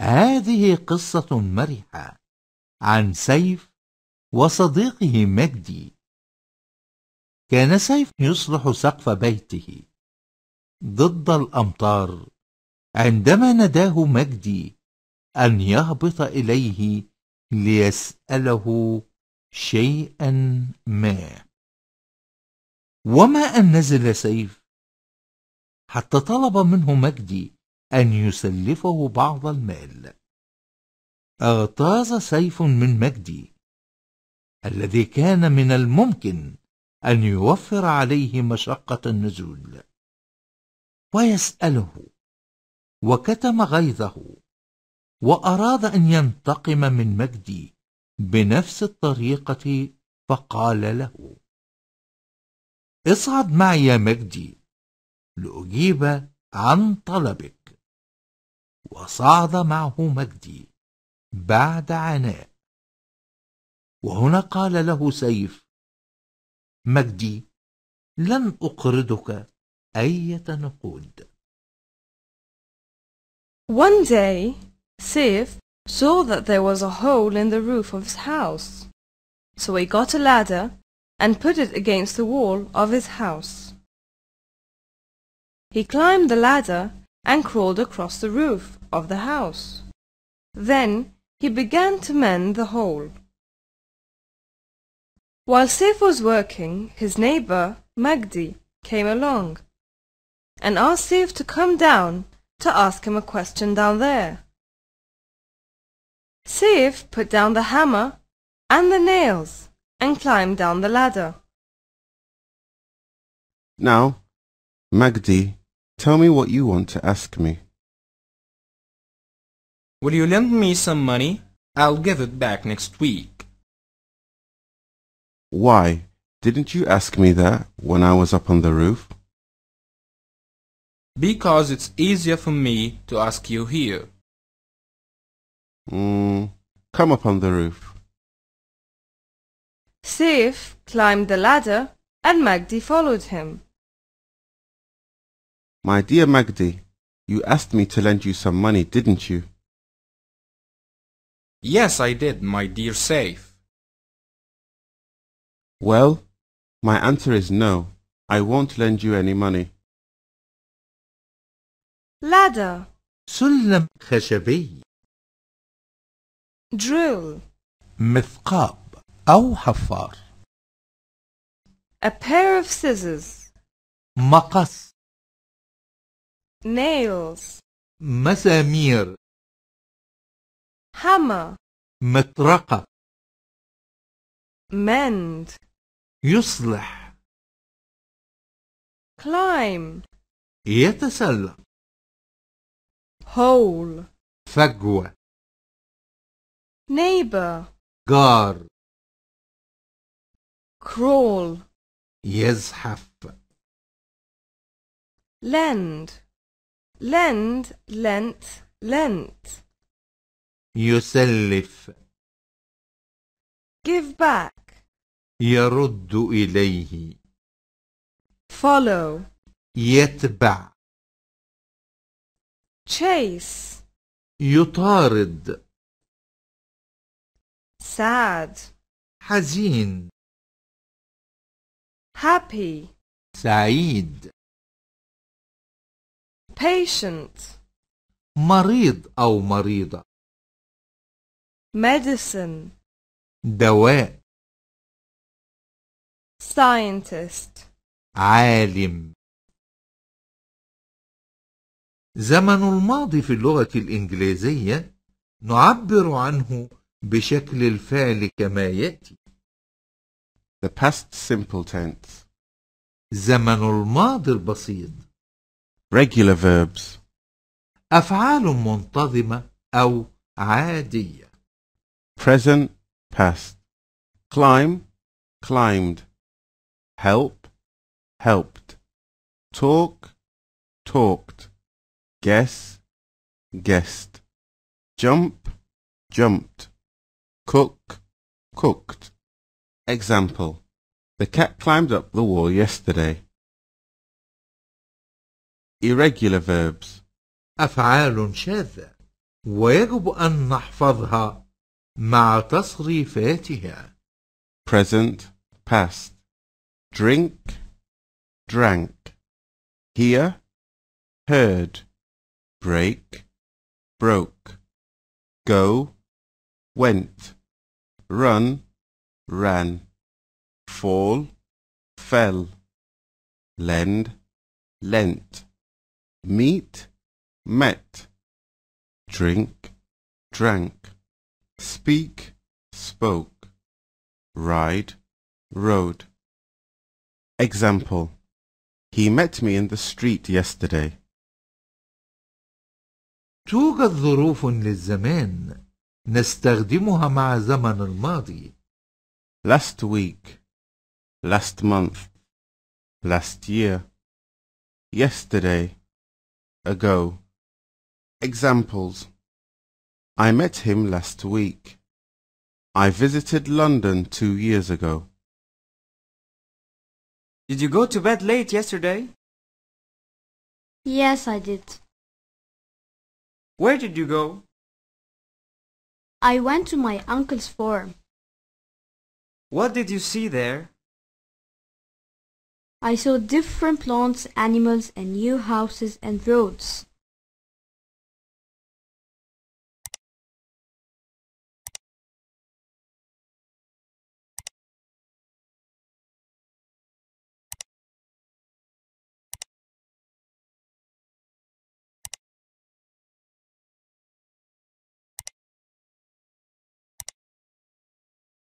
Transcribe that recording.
هذه قصة مرحة عن سيف وصديقه مجدي. كان سيف يصلح سقف بيته ضد الأمطار عندما نداه مجدي أن يهبط إليه ليسأله شيئا ما. وما أن نزل سيف حتى طلب منه مجدي أن يسلفه بعض المال. اغتاظ سيف من مجدي الذي كان من الممكن أن يوفر عليه مشقة النزول. ويسأله وكتم غيظه وأراد أن ينتقم من مجدي بنفس الطريقة فقال له اصعد معي يا مجدي لأجيب عن طلبك. وصعد معه مجدي بعد عناء وهنا قال له سيف مجدي لن أقرضك أية نقود One day, Sif saw that there was a hole in the roof of his house. So he got a ladder and put it against the wall of his house. He climbed the ladder and crawled across the roof of the house. Then he began to mend the hole. While Sif was working, his neighbor, Magdi, came along and asked Sif to come down to ask him a question down there. Sif put down the hammer and the nails and climbed down the ladder. Now, Magdi, tell me what you want to ask me. Will you lend me some money? I'll give it back next week. Why, didn't you ask me that when I was up on the roof? Because it's easier for me to ask you here. Mm, come up on the roof. Sif climbed the ladder and Magdi followed him. My dear Magdi, you asked me to lend you some money, didn't you? Yes, I did, my dear Saif. Well, my answer is no. I won't lend you any money. Ladder, سلم خشبي drill, مثقاب أو حفار a pair of scissors, مقص nails, مسامير hammer, مطرقة mend, يصلح climb, يتسلق hole, فجوة neighbor, جار crawl, يزحف lend, lend, lent, lent, يسلف give back, يرد إليه follow, يتبع chase, يطارد sad, حزين happy, سعيد patient, مريض أو مريضة. medicine, دواء. scientist, عالم. زمن الماضي في اللغة الإنجليزية نعبر عنه بشكل الفعل كما يأتي. The past simple tense. زمن الماضي البسيط. Regular verbs. أفعال منتظمة أو عادية Present, past. Climb, climbed. Help, helped. Talk, talked. Guess, guessed. Jump, jumped. Cook, cooked. Example. The cat climbed up the wall yesterday. Irregular verbs. أفعال شاذة ويجب أن نحفظها مع تصريفاتها present, past. Drink, drank. Hear, heard. Break, broke. Go, went. Run, ran. Fall, fell. Lend, lent. Meet, met. Drink, drank. Speak, spoke. Ride, rode. Example. He met me in the street yesterday. توجد ظروف للزمان نستخدمها مع زمن الماضي Last week. Last month. Last year. Yesterday. Ago. Examples. I met him last week. I visited London two years ago. Did you go to bed late yesterday? Yes, I did. Where did you go? I went to my uncle's farm. What did you see there? I saw different plants, animals, and new houses and roads.